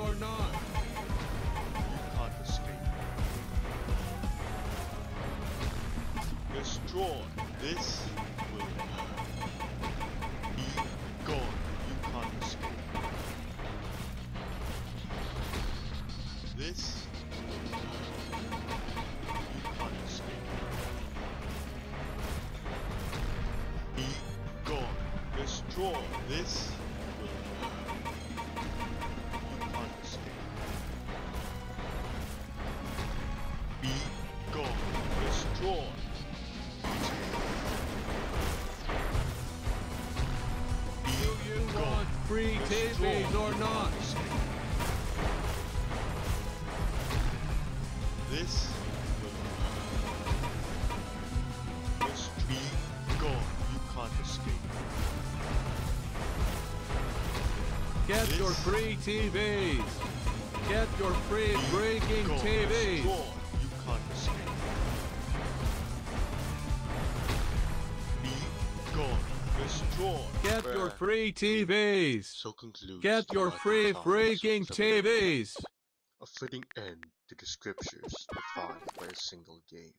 or not. You can't. Destroy. This will be gone. You can't escape. This you can't escape. Be gone. Destroy. This TVs or not? This will just be gone. You can't escape. Get your free TVs. Get your free breaking. TVs. Destroy. You can't escape. Gone. Destroy. Get your free TVs. So concludes Get your free freaking TVs. A fitting end to the scriptures defined by a single game.